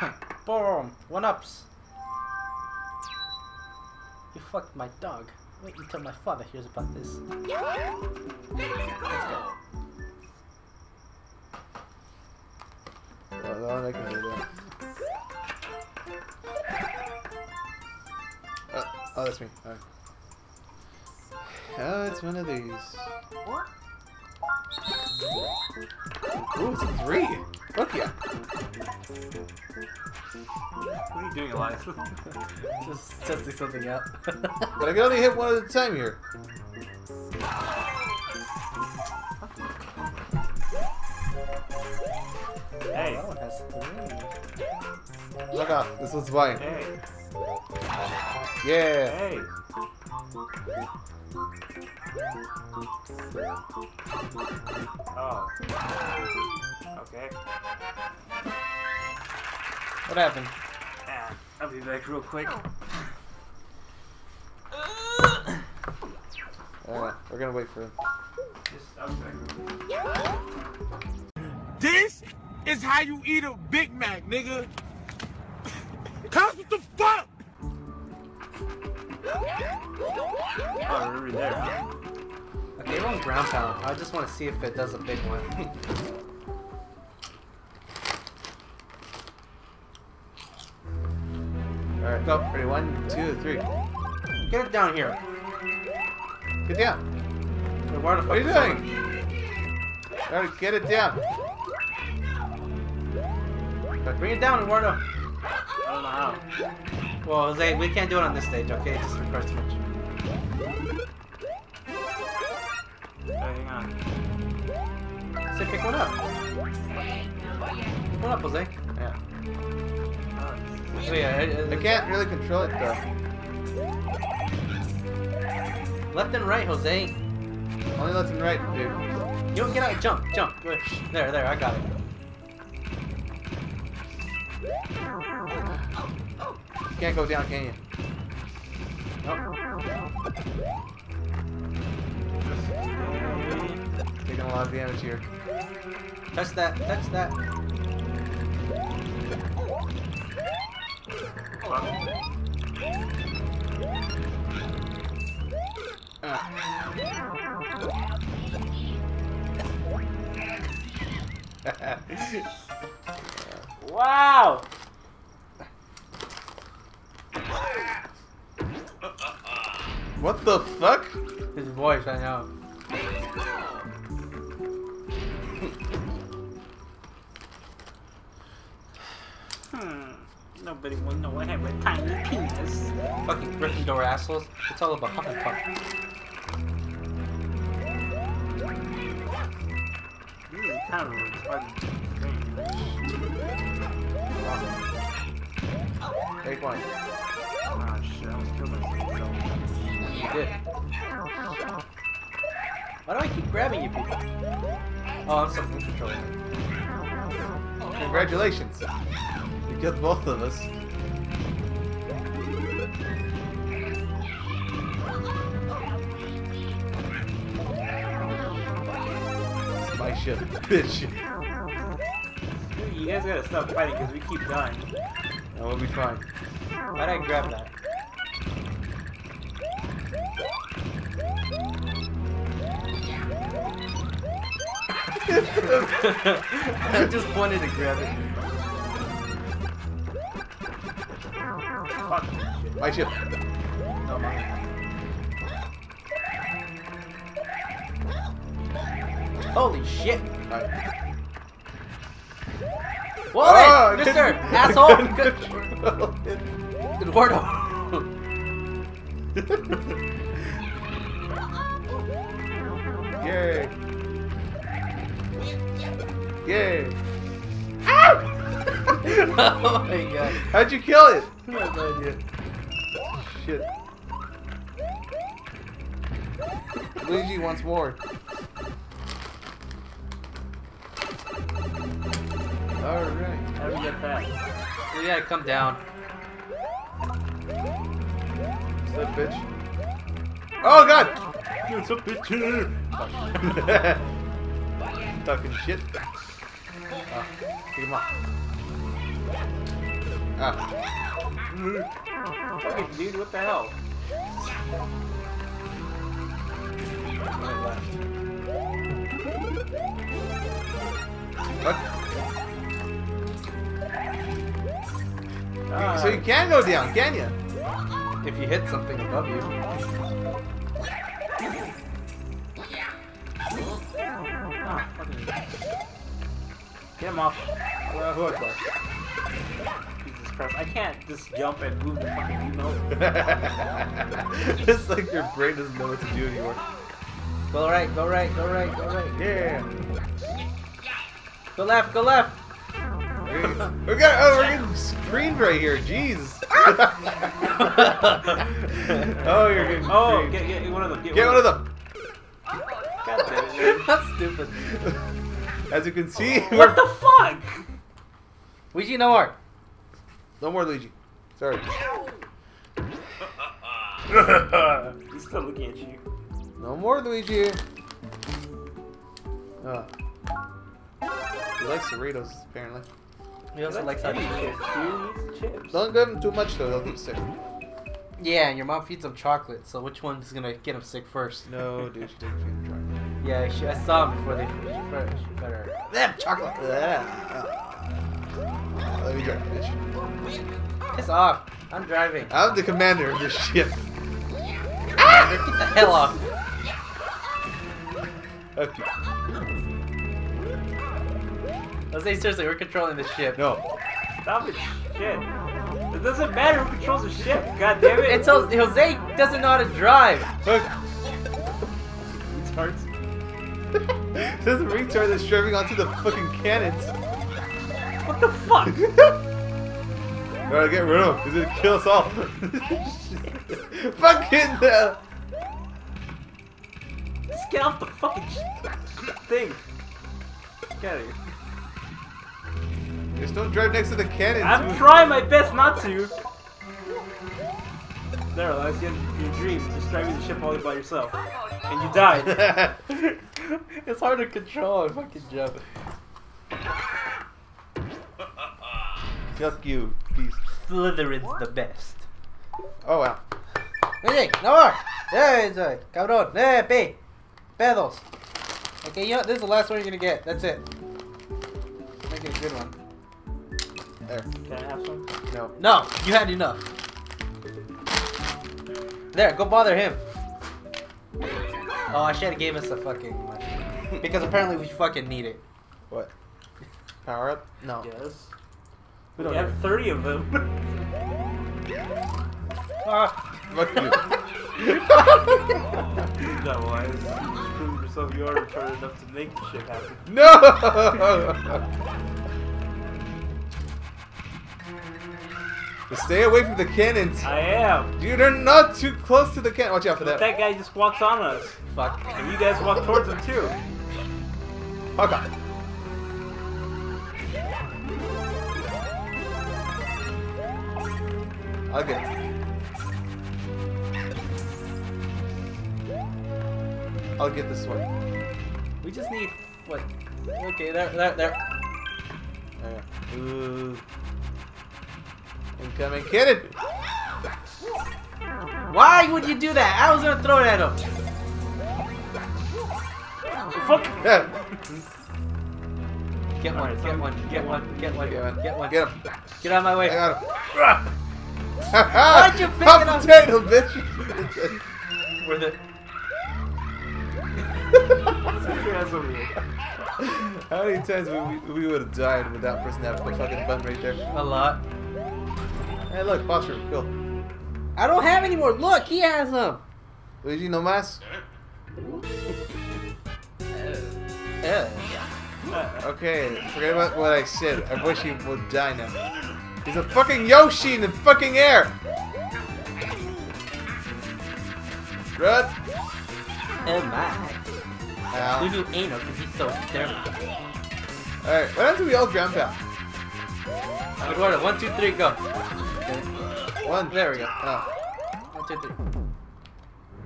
Boom! One ups. You fucked my dog. Wait until my father hears about this. Let's go. Well, no, I can do that. Oh, oh, that's me. Alright. Oh, it's one of these. Ooh, it's a three. Fuck yeah. What are you doing, Elias? Just testing something out. But I can only hit one at a time here. hey, that one has three. Fuck off. This one's mine. hey, Yeah. hey. Oh. Okay. What happened? Yeah, I'll be back real quick. Alright, we're gonna wait for him. Just, I'll be back real quick. This is how you eat a Big Mac, nigga. Cuz what the fuck? Oh, we're there. huh? Okay, one's ground pound. I just want to see if it does a big one. Alright, go. Ready? One, two, three. Get it down here. Get down. Wait, where the fuck What are you doing? Alright, get it down. Bring it down, Eduardo. I don't know how. Well, Jose, we can't do it on this stage, okay? Just requires too much. Hey, hang on. Say, pick one up. One up, Jose. Yeah. Oh, So, yeah, it- it- I can't really control it though. Left and right, Jose. Only left and right, dude. You don't get out. Jump, jump. There, there. I got it. You can't go down, can you? Nope. Taking a lot of damage here. Touch that. Touch that. Wow! what the fuck? His voice, I know. Nobody will know I have a tiny penis. Fucking Gryffindor assholes. It's all about Hufflepuff. Is kind of retarded. Take one. Oh shit, I almost killed myself. You did. Why do I keep grabbing you people? Oh, I'm something controller. Congratulations. Killed both of us. It's my ship, bitch. Dude, you guys gotta stop fighting because we keep dying. And we'll be fine. Why'd I grab that? I just wanted to grab it. My ship. Oh my. Holy shit! Alright. Whoa, Oh, I mister! couldn't- Asshole! I couldn't control it. Eduardo! Yay. Yay. oh my god. How'd you kill it? Shit. Luigi once more. Alright. How do we get back? We gotta come down. Slip, bitch. Oh god! It's a bitch here! Talking shit. Oh, him up. Ah. Fucking dude, what the hell? What? Ah, So you can go down, can you? If you hit something above you. fucking- Get him off. Well, who was Jesus Christ. I can't just jump and move the fucking remote. that? Just like your brain doesn't know what to do anymore. Go right, go right, go right, go right. Yeah. Go left, go left. We got oh, we're getting screened right here. Jeez. oh, you're getting Oh, screened. get, get one of them. Get, Get one of them. God damn it. That's stupid. As you can see, What we're the fuck? Luigi, no more. No more Luigi. Sorry. He's still looking at you. No more Luigi. Oh. He likes Doritos, apparently. He also likes any chips, dude. He eats chips. Don't give him too much though, he'll get sick. Yeah, and your mom feeds him chocolate, so which one's gonna get him sick first? No, dude, she didn't feed him chocolate. Yeah, she, I saw him before they she fed, she fed her. Them chocolate. Yeah. Let me drive, bitch. Piss off. I'm driving. I'm the commander of this ship. Get the hell off. Okay. Let's say seriously, we're controlling the ship. No. Stop it, shit. It doesn't matter who controls the ship. God damn it. It's Jose, Jose doesn't know how to drive. Look. Retards. This retard that's driving onto the fucking cannons. What the fuck? Gotta get rid of him, because it'll kill us all. fucking hell. Just get off the fucking thing. Get out of here. Just don't drive next to the cannons. I'm trying my best not to. There, that's your, your dream. Just driving the ship all by yourself. And you died. it's hard to control. I fucking jump. Fuck you, beast. Slytherin's the best. Oh wow. Oye, no more. Yeah, Jose. Cabrón. Eh, pe. Pedos. Okay, you know, this is the last one you're gonna get. That's it. Make it a good one. There. Can I have some? No. No, you had enough. There, go bother him. Oh, I should have gave us a fucking one. Because apparently we fucking need it. What? Power up? No. Yes. We don't have have 30 of them. Ah. Fuck you. no, wise. Proved yourself you are retarded enough to make the shit happen. no! Just stay away from the cannons. I am. Dude, they're not too close to the cannon. Watch out for But that. that guy just walks on us. Fuck. And you guys walk towards him too. Okay. I'll get. I'll get this one. We just need what? Okay, there, there, there. There. Ooh. Incoming cannon! Why would you do that? I was gonna throw it at him. Fuck. Yeah. Get one, get one, get one, get one, Get one. get one. Get him. Get out of my way. I got him. Why'd you pick it Pop up? potato, bitch! Worth it. Sit your ass over here. How many times we, we, we would have died with that person having the fucking button right there? A lot. Hey, look, boss room, go. I don't have any more. Look, he has them. Luigi, no mas? Yeah. Okay, forget about what I said. I wish he would die now. He's a fucking Yoshi in the fucking air! Run! Oh my. We Ow. do anal because he's so there we go. Alright, why don't we all jump out? Good order. One, two, three, go. One. There we go. Oh. One, two, three.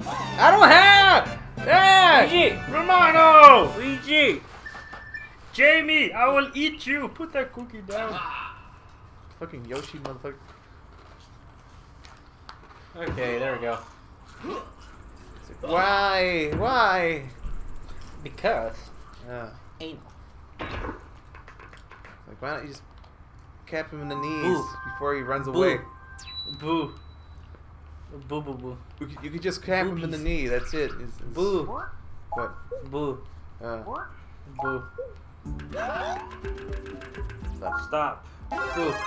I don't have. Yeah. Luigi! Romano! Luigi! Jamie, I will eat you! Put that cookie down. Fucking Yoshi, motherfucker. Okay, there we go. Why? Why? Because Yeah. anal. Like, why don't you just cap him in the knees Boo. before he runs Boo. away? Boo. Boo boo boo. You could, you could just cap him in the knee. That's it. It's, it's, Boo. What? Boo. Uh, Boo. Stop. Boo.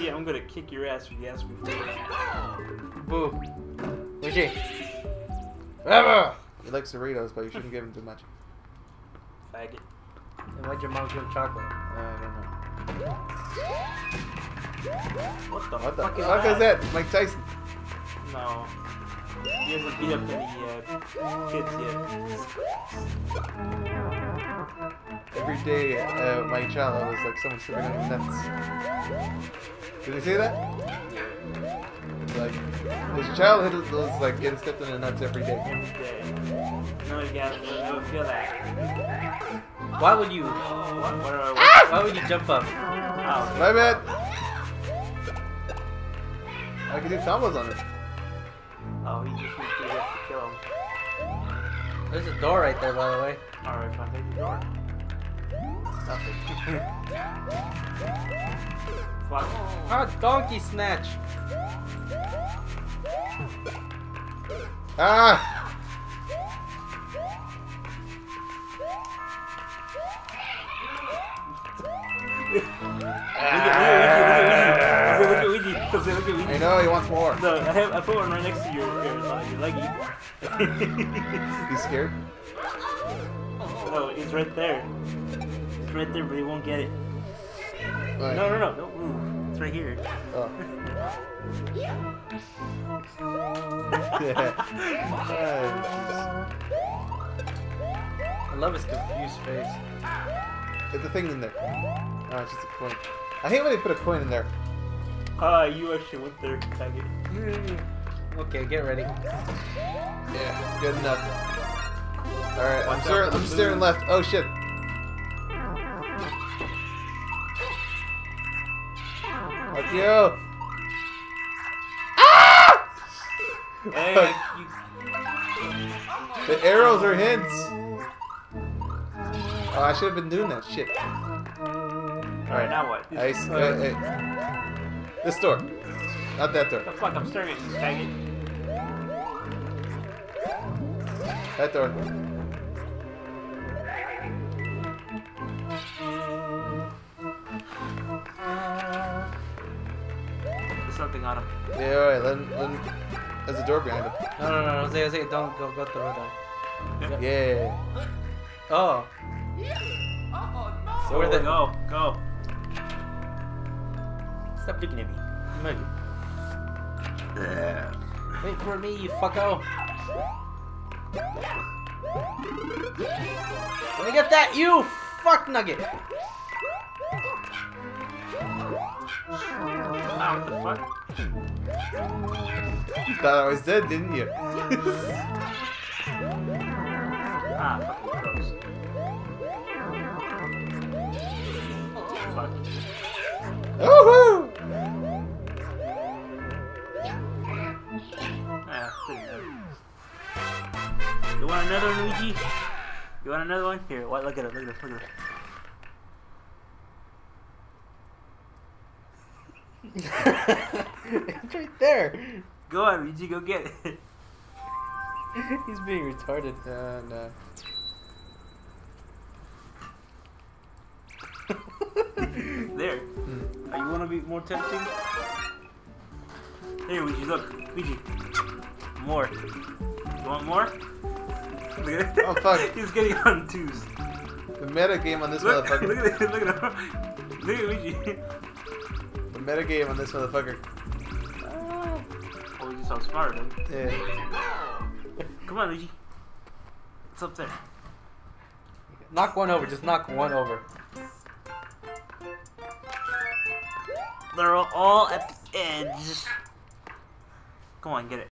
Yeah, I'm gonna kick your ass if you ask me for it. Boo. Luigi. Ever. he likes Doritos, but you shouldn't give him too much. Faggot. And why'd your mom give him chocolate? I don't know. What the What the fuck fuck is is that? Mike Tyson. No. He hasn't beat up any uh, kids yet. Every day, uh, my child, I was like someone stepping on his nuts. Did you see that? Like, his childhood was like getting stepped on the nuts every day. Every day. No, you gotta never feel that. Why would you? What? What do I Ah! Why would you jump up? Oh, My bad. I can do combos on it. There's a door right there, by the way. Alright, fine, take the door. Nothing. Fuck. Ah, donkey snatch. Ah! Look Luigi, look at Luigi. Look at Luigi. I know he wants more. No, I have I put one right next to your your, your leggy. He's scared. no, it's right there. It's right there, but he won't get it. Like, No, no, no, don't move. It's right here. Oh. yeah. I love his confused face. Get the thing in there. Oh, it's just a coin. I hate when they put a coin in there. Ah, you actually went there, faggot. Okay, get ready. Yeah, good enough. Alright, I'm Watch staring, I'm staring left. Oh shit. Fuck you. Hey, you, The arrows are hints. Oh, I should have been doing that shit. Alright, now what? I, s- uh, uh, this door. Not that door. the fuck? I'm staring at you, faggot. That door. There's something on him. Yeah, alright, let him, let him, there's a door behind him. No, no, no, Jose, Jose, don't go, go through that. Yeah. Oh, So where the- go, go. Stop looking at me. Muggy. Wait for me, you fucko. Let me get that, you fuck nugget. Ah, what the fuck? You thought I was dead, didn't you? Ah, fucking gross. Fuck. Woohoo! You want another one, Luigi? You want another one? Here, what? Look at it, look at it, look at it. it's right there. Go on, Luigi, go get it. He's being retarded. Uh, no. There. Hmm. Uh, you want to be more tempting? Here, Luigi, look. Luigi. More. You want more? Look at it. Oh, fuck. He's getting on twos. The meta game on this Look, motherfucker. look at it. Look at him. Look at Luigi. The meta game on this motherfucker. Uh, oh, Luigi's so smart, dude. Yeah. Come on, Luigi. It's up there. Knock one over, just knock one over. They're all at the edge. Come on, get it.